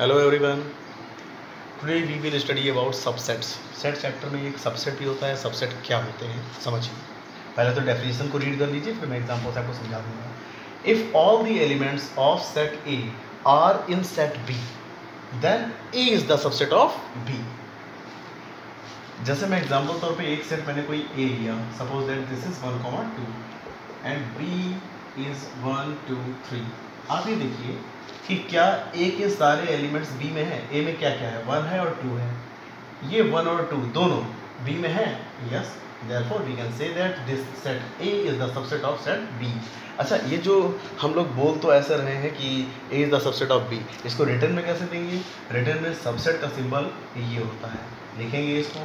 Hello everyone today we will study about subsets set chapter में एक subset भी होता है सबसेट क्या होते हैं, समझिए। पहले तो डेफिनेशन को रीड कर लीजिए, फिर मैं एग्ज़ाम्पल से आपको समझा दूँगा। If all the elements of set A are in set B then A is the subset of B जैसे मैं एग्ज़ाम्पल तौर पे एक सेट मैंने कोई ए लिया suppose that this is one comma two and B is one two three ये देखिए कि क्या ए के सारे एलिमेंट्स बी में है? ए में क्या क्या है? वन है और टू है। ये वन और टू दोनों बी में है? Yes therefore we can say that this set A is the subset of set B. अच्छा ये जो हम लोग बोल तो ऐसे रहे हैं कि A is the subset of B, इसको रिटर्न में कैसे देंगे? रिटर्न में सबसेट का सिंबल ये होता है। लिखेंगे इसको,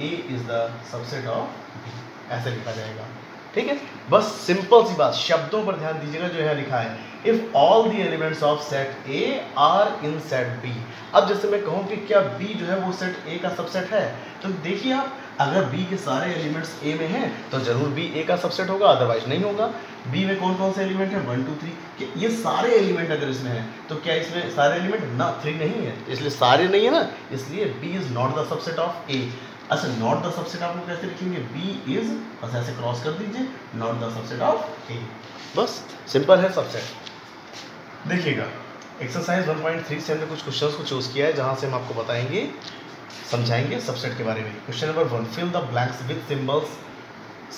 A is the subset of B ऐसे लिखा जाएगा। ठीक है? बस सिंपल सी बात, शब्दों पर ध्यान दीजिएगा जो यहाँ लिखा है। If all the elements of set A are in set B अब जैसे मैं कहूँ कि क्या बी जो है वो सेट ए का सबसेट है? तो देखिए आप, अगर बी के सारे एलिमेंट्स ए में हैं तो ज़रूर बी ए का सबसेट होगा अदरवाइज़ नहीं होगा। बी में कौन कौन से एलिमेंट है? वन टू थ्री ये सारे एलिमेंट अगर इसमें हैं तो क्या इसमें सारे एलिमेंट ना थ्री नहीं है। इसलिए सारे नहीं है ना? इसलिए B is not the subset of A अच्छा नॉट द सबसेट आप लोग कैसे लिखेंगे। बी इज़ बस ऐसे क्रॉस कर दीजिए not the subset of A बस सिंपल है सबसेट देखिएगा एक्सरसाइज 1.3 से हमने कुछ क्वेश्चंस को चूज़ किया है जहाँ से हम आपको बताएँगे समझाएँगे सबसेट के बारे में। Question number one fill the blanks with symbols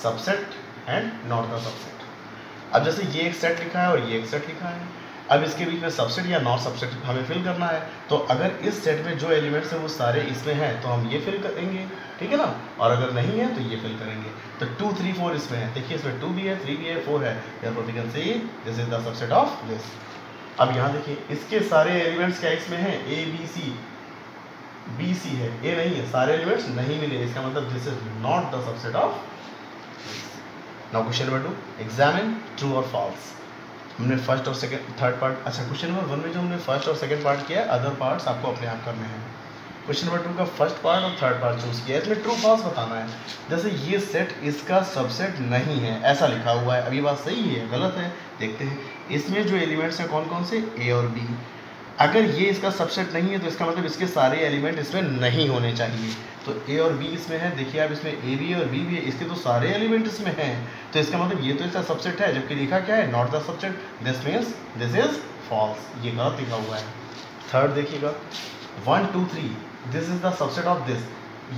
subset and not the subset अब जैसे ये एक सेट लिखा है और ये एक सेट लिखा है। अब इसके बीच में सबसेट या नॉट सबसेट हमें फिल करना है। तो अगर इस सेट में जो एलिमेंट्स हैं वो सारे इसमें हैं तो हम ये फिल करेंगे, ठीक है ना? और अगर नहीं है तो ये फिल करेंगे। तो टू थ्री फोर इसमें है। देखिए, इसमें टू भी है थ्री भी है फोर है। से this is the subset of this अब यहाँ देखिए, इसके सारे एलिमेंट्स क्या इसमें हैं? A B C B C है। ए नहीं है। सारे एलिमेंट्स नहीं मिले। इसका मतलब this is not the subset of now question number two examine true और फॉल्स हमने फ़र्स्ट और सेकंड थर्ड पार्ट अच्छा क्वेश्चन नंबर वन में जो हमने फ़र्स्ट और सेकंड पार्ट किया अदर पार्ट्स आपको अपने आप करने हैं। क्वेश्चन नंबर टू का फ़र्स्ट पार्ट और थर्ड पार्ट चूज़ किया है इसमें ट्रू फॉल्स बताना है। जैसे ये सेट इसका सबसेट नहीं है, ऐसा लिखा हुआ है। अभी बात सही है, गलत है? देखते हैं। इसमें जो एलिमेंट्स हैं कौन कौन से? ए और बी अगर ये इसका सबसेट नहीं है तो इसका मतलब इसके सारे एलिमेंट इसमें नहीं होने चाहिए। तो ए और बी इसमें है। देखिए आप इसमें ए भी और बी भी है। इसके तो सारे एलिमेंट इसमें हैं। तो इसका मतलब ये तो इसका सबसेट है, जबकि लिखा क्या है? Not the subset this means this is false ये गलत लिखा हुआ है। थर्ड देखिएगा। One two three this is the subset of this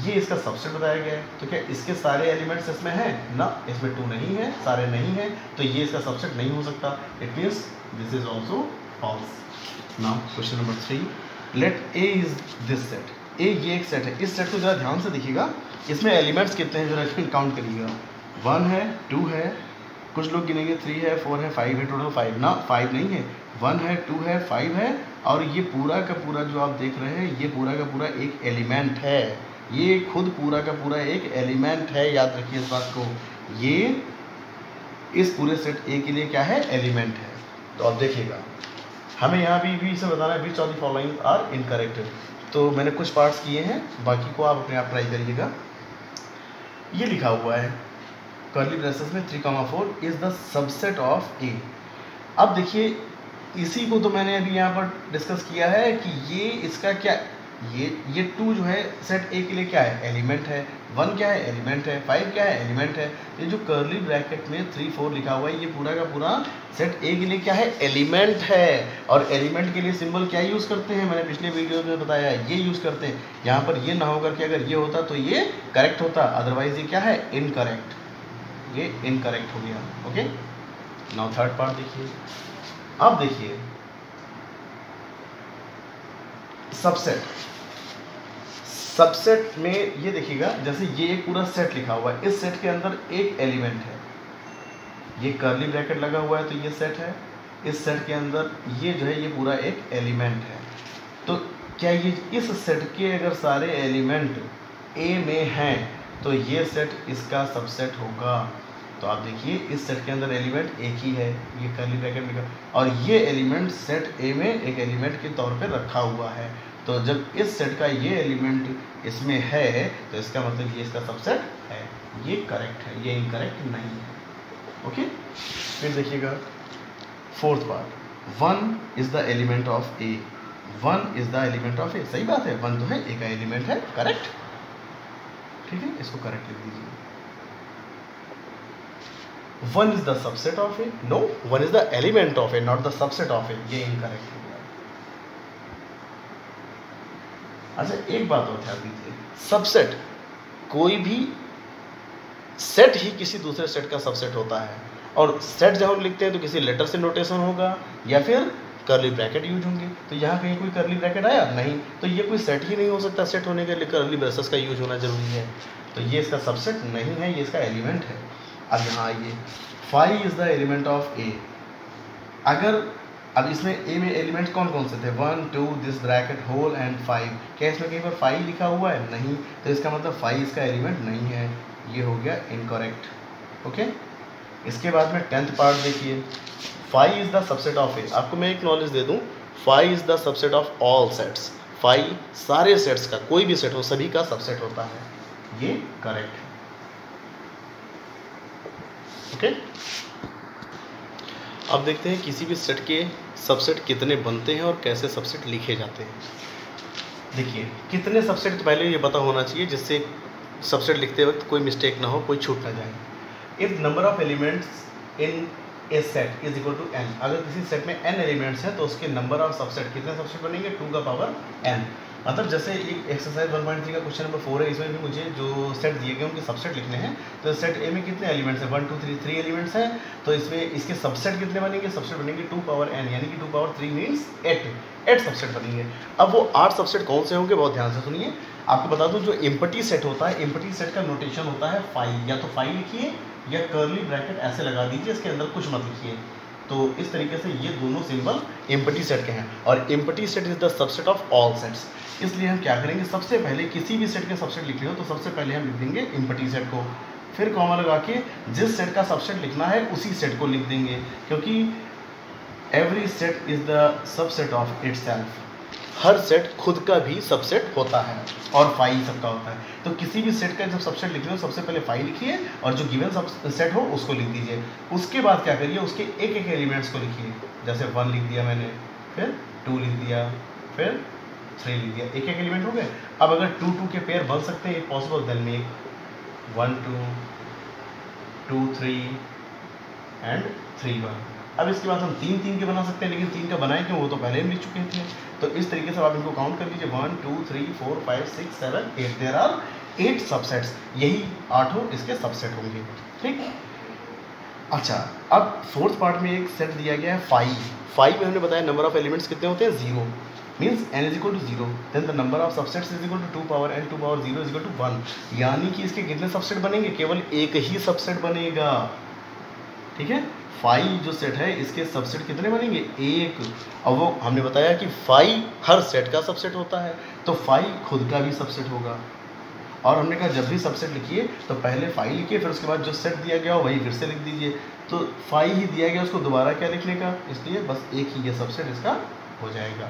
ये इसका सबसेट बताया गया है। तो क्या इसके सारे एलिमेंट्स इसमें हैं? ना, इसमें टू नहीं है, सारे नहीं हैं। तो ये इसका सबसेट नहीं हो सकता। It means this is also false now question number three let A is this set A, ये एक सेट है। इस सेट को ज़रा ध्यान से देखिएगा। इसमें एलिमेंट्स कितने हैं, जरा इसमें काउंट करिएगा। वन है टू है, कुछ लोग गिनेंगे थ्री है फोर है फाइव है टोटल फाइव ना फाइव नहीं है। वन है टू है फाइव है, और ये पूरा का पूरा जो आप देख रहे हैं, ये पूरा का पूरा एक एलिमेंट है। ये खुद पूरा का पूरा एक एलिमेंट है, याद रखिए इस बात को। ये इस पूरे सेट ए के लिए क्या है? एलिमेंट है। तो आप देखिएगा। हमें यहाँ भी भी इसे बताना है which of the following are incorrect तो मैंने कुछ पार्ट्स किए हैं, बाकी को आप अपने आप ट्राई करिएगा। ये लिखा हुआ है कर्ली ब्रेसेस में three comma four is the subset of A अब देखिए, इसी को तो मैंने अभी यहाँ पर डिस्कस किया है कि ये इसका क्या ये ये टू जो है सेट ए के लिए क्या है? एलिमेंट है. वन क्या है? एलिमेंट है. फाइव क्या है? एलिमेंट है. ये जो कर्ली ब्रैकेट में थ्री फोर लिखा हुआ है, ये पूरा का पूरा सेट ए के लिए क्या है? एलिमेंट है. और एलिमेंट के लिए सिंबल क्या यूज़ करते हैं? मैंने पिछले वीडियो में बताया ये यूज़ करते हैं. यहाँ पर ये ना होकर के अगर ये होता तो ये करेक्ट होता. अदरवाइज़ ये क्या है? इनकरेक्ट ये इनकरेक्ट हो गया. ओके नाउ थर्ड पार्ट देखिए. अब देखिए. सबसेट सबसेट में ये देखिएगा, जैसे ये एक पूरा सेट लिखा हुआ है, इस सेट के अंदर एक एलिमेंट है। ये कर्ली ब्रैकेट लगा हुआ है तो ये सेट है, इस सेट के अंदर ये जो है, ये पूरा एक एलिमेंट है। तो क्या ये इस सेट के अगर सारे एलिमेंट ए में हैं तो ये सेट इसका सबसेट होगा। तो आप देखिए, इस सेट के अंदर एलिमेंट एक ही है, ये कर्ली ब्रैकेट लिखा और ये एलिमेंट सेट ए में एक एलिमेंट के तौर पे रखा हुआ है। तो जब इस सेट का ये एलिमेंट इसमें है तो इसका मतलब ये इसका सबसेट है। ये करेक्ट है, ये इनकरेक्ट नहीं है। ओके फिर देखिएगा fourth part one is the element of A one is the element of A सही बात है वन तो है ए का एलिमेंट है करेक्ट ठीक है, इसको करेक्ट लिख दीजिए। One is the subset of A no one is the element of A not the subset of A ये इनकरेक्ट हो। गया अच्छा एक बात और ध्यान दीजिए। सबसेट कोई भी सेट ही किसी दूसरे सेट का सबसेट होता है। और सेट जब हम लिखते हैं तो किसी लेटर से नोटेशन होगा, या फिर करली ब्रैकेट यूज़ होंगे। तो यहाँ कहीं कोई करली ब्रैकेट आया? नहीं। तो ये कोई सेट ही नहीं हो सकता। सेट होने के लिए करली ब्रेसेस का यूज़ होना ज़रूरी है। तो ये इसका सबसेट नहीं है, ये इसका एलिमेंट है। अब यहाँ आइए। Five is the element of A अगर अब इसमें ए में एलिमेंट कौन कौन से थे? One two this bracket whole and five क्या इसमें कहीं पर फाइव लिखा हुआ है? नहीं। तो इसका मतलब फाइव इसका एलिमेंट नहीं है। ये हो गया इनकरेक्ट ओके इसके बाद में टेंथ पार्ट देखिए। Five is the subset of A आपको मैं एक नॉलेज दे दूँ। Five is the subset of all sets five सारे सेट्स का, कोई भी सेट हो, सभी का सबसेट होता है। ये करेक्ट ओके अब देखते हैं किसी भी सेट के सबसेट कितने बनते हैं और कैसे सबसेट लिखे जाते हैं। देखिए, कितने सबसेट तो पहले ये पता होना चाहिए, जिससे सबसेट लिखते वक्त कोई मिस्टेक ना हो, कोई छूट ना जाए। If number of elements in a set is equal to n अगर किसी सेट में एन एलिमेंट्स हैं तो उसके नंबर ऑफ़ सबसेट कितने सबसेट बनेंगे? टू का पावर एन मतलब जैसे एक एक्सरसाइज वन पॉइंट थ्री का क्वेश्चन नंबर फोर है, इसमें भी मुझे जो सेट दिए गए उनके सबसेट लिखने हैं। तो सेट ए में कितने एलिमेंट्स हैं? One two three three elements हैं। तो इसमें इसके सबसेट कितने बनेंगे? सबसेट बनेंगे टू पावर एन यानी कि two power three means eight eight subset बनेंगे। अब वो आठ सबसेट कौन से होंगे? बहुत ध्यान से सुनिए। आपको बता दूँ, जो एम्पटी सेट होता है एम्पटी सेट का नोटेशन होता है फाइव या तो फाइव लिखिए, या कर्ली ब्रैकेट ऐसे लगा दीजिए, इसके अंदर कुछ मत लिखिए। तो इस तरीके से ये दोनों सिंबल एम्पटी सेट के हैं। और empty set is the subset of all sets इसलिए हम क्या करेंगे? सबसे पहले किसी भी सेट के सबसेट लिख रहे हो तो सबसे पहले हम लिख देंगे एम्पटी सेट को। फिर कॉमा लगा के जिस सेट का सबसेट लिखना है, उसी सेट को लिख देंगे, क्योंकि every set is the subset of it her set खुद का भी सबसेट होता है और फाइव सबका होता है। तो किसी भी सेट का जब सबसेट लिख रहे हो, सबसे पहले फाइव लिखिए और जो गिवन सब सेट हो, उसको लिख दीजिए। उसके बाद क्या करिए, उसके एक एक एलिमेंट्स को लिखिए। जैसे वन लिख दिया मैंने, फिर टू लिख दिया, फिर थ्री लिख दिया। एक एक एलिमेंट हो गए। अब अगर टू टू के पेयर बन सकते हैं possible then make one two two three and three one अब इसके बाद हम तीन तीन के बना सकते हैं, लेकिन तीन का बनाए क्यों? वो तो पहले हम लिख चुके थे। तो इस तरीके से आप इनको काउंट कर लीजिए। One two three four five six seven eight there are eight subsets यही आठों इसके सबसेट होंगे। ठीक? अच्छा अब फोर्थ पार्ट में एक सेट दिया गया है फाइव फाइव में हमने बताया नंबर ऑफ़ एलिमेंट्स कितने होते हैं? Zero means n is equal to zero the number of subsets is equal to two power n two power zero is equal to one यानी कि इसके कितने सबसेट बनेंगे? केवल एक ही सबसेट बनेगा। ठीक है? फाइव जो सेट है, इसके सबसेट कितने बनेंगे? एक। और वो हमने बताया कि फाइव हर सेट का सबसेट होता है तो फाइव खुद का भी सबसेट होगा। और हमने कहा, जब भी सबसेट लिखिए तो पहले फाइव लिखिए, फिर उसके बाद जो सेट दिया गया हो, वही फिर से लिख दीजिए। तो फाइव ही दिया गया, उसको दोबारा क्या लिखने का? इसलिए बस एक ही ये सबसेट इसका हो जाएगा।